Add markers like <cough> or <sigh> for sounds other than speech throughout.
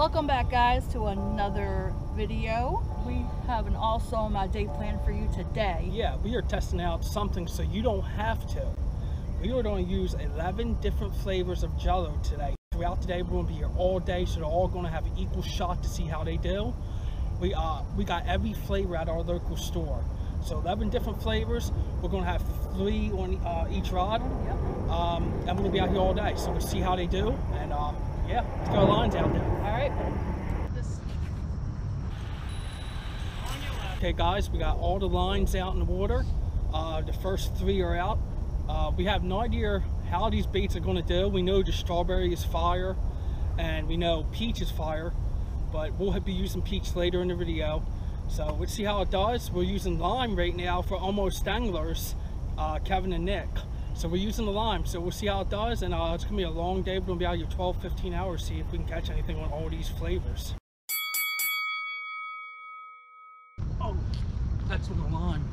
Welcome back guys to another video. We have an awesome uh, day plan for you today. Yeah, we are testing out something so you don't have to. We are going to use 11 different flavors of Jello today. Throughout the day, we're going to be here all day, so they're all going to have an equal shot to see how they do. We uh, we got every flavor at our local store. So 11 different flavors. We're going to have three on uh, each rod. Yep. Um, and we're going to be out here all day. So we'll see how they do. And uh, yeah, let's go lines out there. All right. Okay guys, we got all the lines out in the water. Uh, the first three are out. Uh, we have no idea how these baits are going to do. We know the strawberry is fire and we know peach is fire, but we'll be using peach later in the video. So let's see how it does. We're using lime right now for Almost Anglers, uh, Kevin and Nick. So we're using the lime, so we'll see how it does. And uh, it's gonna be a long day. We're gonna be out here 12, 15 hours, see if we can catch anything on all these flavors. Oh, that's on the lime.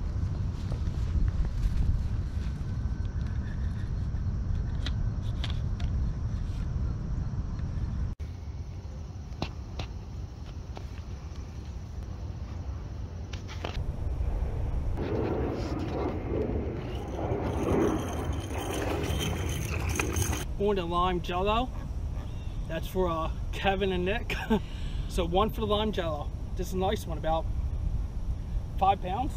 On the lime jello. That's for uh, Kevin and Nick. <laughs> so one for the lime jello. This is a nice one, about five pounds.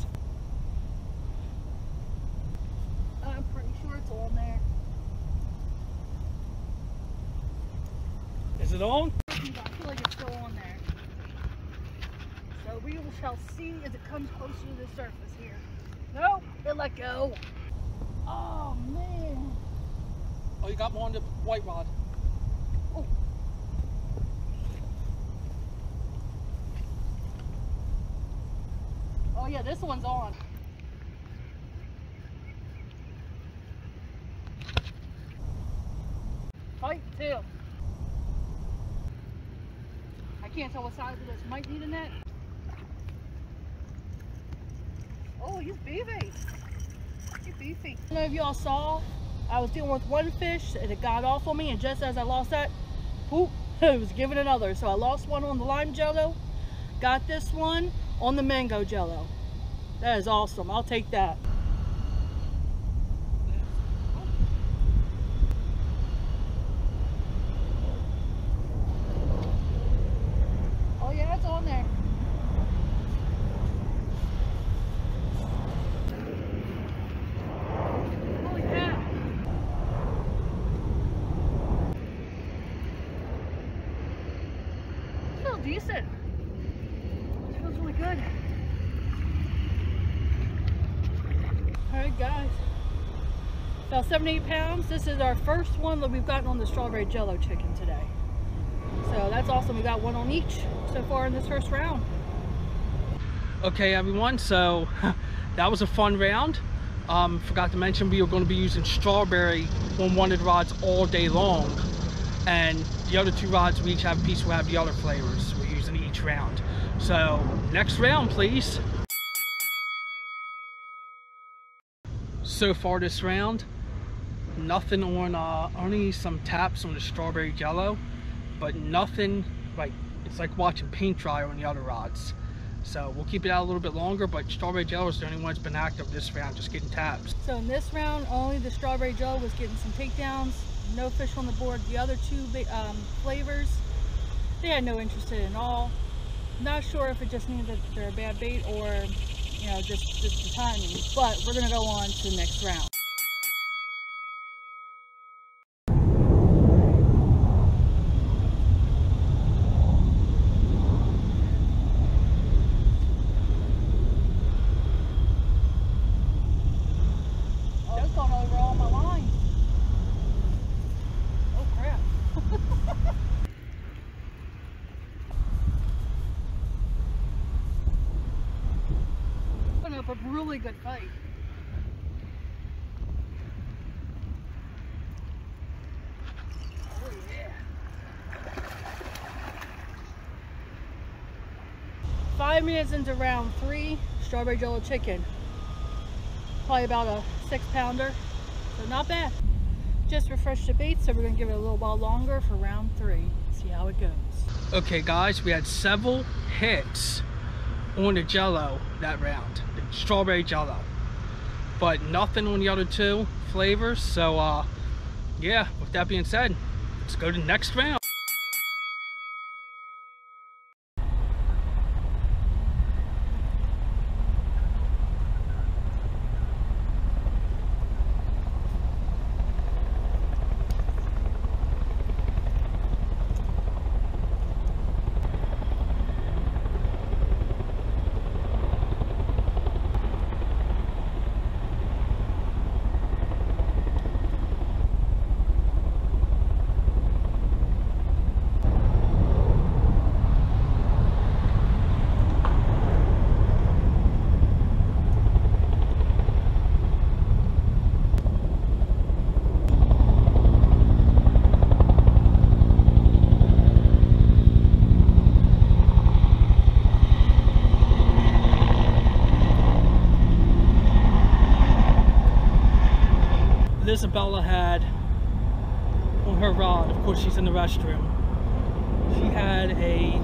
I'm pretty sure it's on there. Is it on? I feel like it's still on there. So we shall see as it comes closer to the surface here. Nope, it let go. Oh man. Oh, you got on the white rod. Oh. Oh yeah, this one's on. Fight tail. I can't tell what size of this might need a net. Oh, he's beefy. He's beefy. I don't know if y'all saw, I was dealing with one fish and it got off on me and just as I lost that, whoop, <laughs> it was giving another. So I lost one on the lime jello, got this one on the mango jello. That is awesome. I'll take that. Oh yeah, it's on there. Holy cow. It feels decent. It feels really good. Alright guys. About 78 pounds. This is our first one that we've gotten on the strawberry jello chicken today. So that's awesome. We got one on each so far in this first round. Okay, everyone, so <laughs> that was a fun round. Um, forgot to mention we are going to be using strawberry on one of the rods all day long. And the other two rods, we each have a piece, will have the other flavors we're using each round. So, next round, please. So far this round, nothing on, uh, only some taps on the strawberry jello, but nothing, like, it's like watching paint dry on the other rods. So we'll keep it out a little bit longer, but strawberry jello is the only one that's been active this round, just getting taps. So in this round, only the strawberry jello was getting some takedowns. No fish on the board. The other two um, flavors, they had no interest in at all. Not sure if it just means that they're a bad bait or, you know, just, just the timing. But we're to go on to the next round. Oh, it's going over all my lines. Oh crap. Putting up a really good fight. Oh yeah. Five minutes into round three, strawberry jello chicken. Probably about a six pounder, so not bad. Just refreshed the bait, so we're gonna give it a little while longer for round three. See how it goes. Okay guys, we had several hits on the jello that round. The strawberry jello. But nothing on the other two flavors. So uh yeah, with that being said, let's go to the next round. Isabella had on her rod, of course she's in the restroom, she had a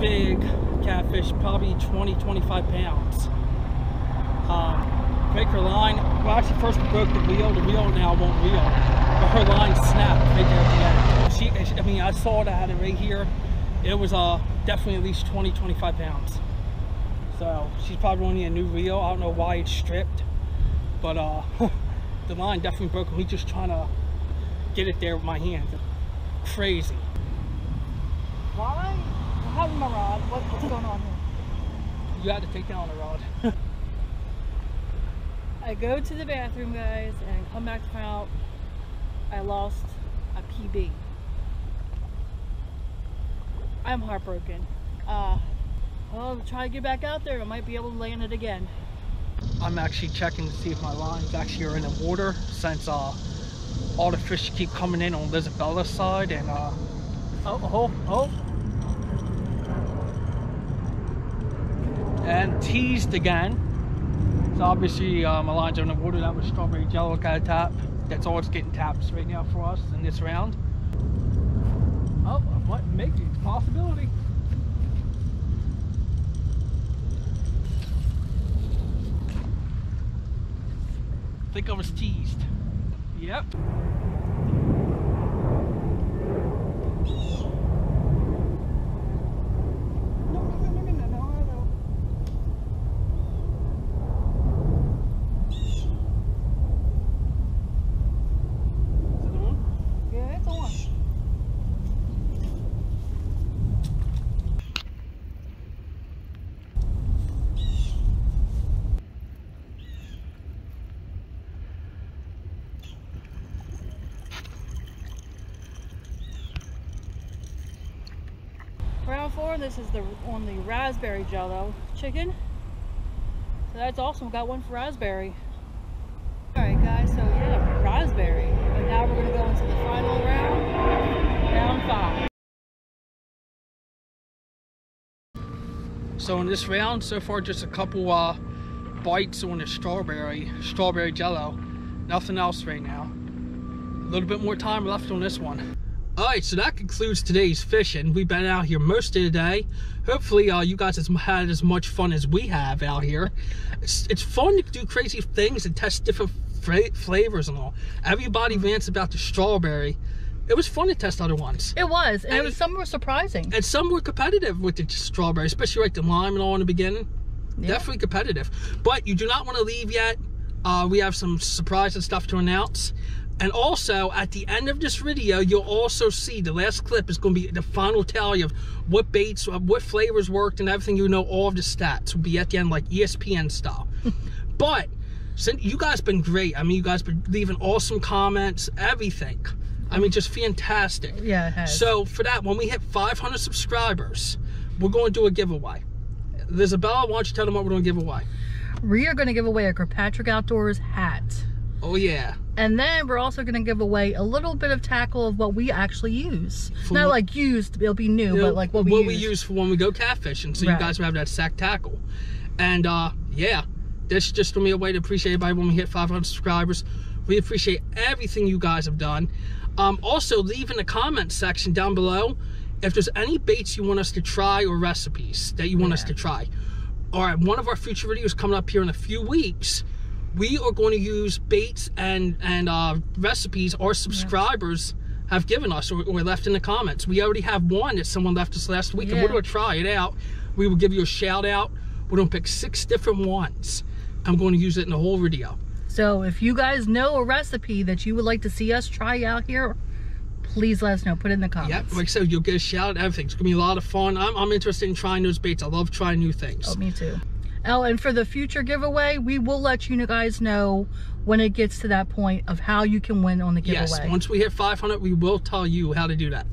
big catfish, probably 20, 25 pounds. Um, break her line, well actually first broke the reel, the reel now won't reel, but her line snapped right there at the end. She, I mean I saw that right here, it was uh, definitely at least 20, 25 pounds. So she's probably running a new reel, I don't know why it's stripped, but uh, <laughs> the line definitely broke. Me just trying to get it there with my hands. Crazy. Why? I'm having my rod. What, what's going on here? You had to take down the rod. <laughs> I go to the bathroom, guys, and come back to find out I lost a PB. I'm heartbroken. Uh, I'll try to get back out there. I might be able to land it again. I'm actually checking to see if my lines actually are in the water since uh, all the fish keep coming in on Lisabella's side and uh, oh, oh, oh. And teased again. So obviously uh, my lines are in the water. That was strawberry jello got a tap. That's all it's getting taps right now for us in this round. Oh, what? Maybe it's a possibility. Think I was teased. Yep. Four, this is the on the raspberry jello chicken. So that's awesome. Got one for raspberry. Alright guys, so yeah, raspberry. But now we're gonna go into the final round, round five. So in this round, so far just a couple uh, bites on the strawberry, strawberry jello. Nothing else right now. A little bit more time left on this one. All right, so that concludes today's fishing. We've been out here most of the day. Hopefully, uh, you guys have had as much fun as we have out here. It's, it's fun to do crazy things and test different flavors and all. Everybody rants about the strawberry. It was fun to test other ones. It was, and, and was some were surprising. And some were competitive with the strawberry, especially like the lime and all in the beginning. Yeah. Definitely competitive. But you do not want to leave yet. Uh, we have some surprise and stuff to announce. And also, at the end of this video, you'll also see the last clip is going to be the final tally of what baits, uh, what flavors worked, and everything. You know, all of the stats will be at the end, like ESPN style. <laughs> but since you guys been great. I mean, you guys been leaving awesome comments, everything. I mean, just fantastic. Yeah. So for that, when we hit 500 subscribers, we're going to do a giveaway. Isabella, why don't you tell them what we're going to give away? We are going to give away a Kirkpatrick Outdoors hat. Oh yeah. And then we're also going to give away a little bit of tackle of what we actually use. For Not like used, it'll be new, but like what we what use. we use for when we go catfishing. So right. you guys will have that sack tackle. And uh, yeah, this just going to be a way to appreciate everybody when we hit 500 subscribers. We appreciate everything you guys have done. Um, also, leave in the comment section down below if there's any baits you want us to try or recipes that you want yeah. us to try. All right, one of our future videos coming up here in a few weeks. We are going to use baits and and uh, recipes our subscribers yeah. have given us or, or, left in the comments. We already have one that someone left us last week, yeah. and we're going to try it out. We will give you a shout out. We're going to pick six different ones. I'm going to use it in the whole video. So if you guys know a recipe that you would like to see us try out here, please let us know. Put it in the comments. Yep, like I said, you'll get a shout out everything. It's going to be a lot of fun. I'm, I'm interested in trying those baits. I love trying new things. Oh, me too. Oh, and for the future giveaway, we will let you guys know when it gets to that point of how you can win on the giveaway. Yes, once we hit 500, we will tell you how to do that.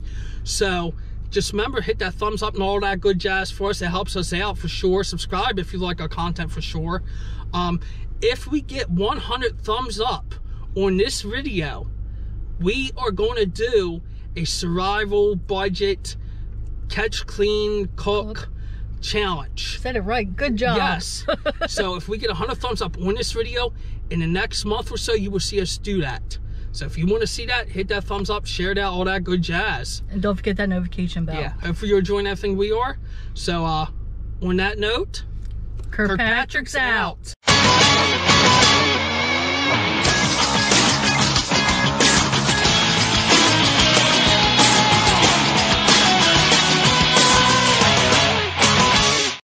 So just remember, hit that thumbs up and all that good jazz for us. It helps us out for sure. Subscribe if you like our content for sure. Um, if we get 100 thumbs up on this video, we are going to do a survival budget catch clean cook, cook. Challenge. Said it right. Good job. Yes. <laughs> So if we get 100 thumbs up on this video in the next month or so you will see us do that. So if you want to see that hit that thumbs up share that all that good jazz. And don't forget that notification bell. Yeah hopefully you're enjoying everything we are. So uh on that note kirkpatrick's, kirkpatrick's out. out.